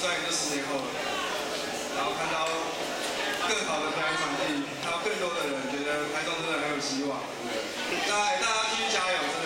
在就十年后，然后看到更好的表演场地，还有更多的人觉得台中真的很有希望。对那大家继续加油！